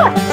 Woo!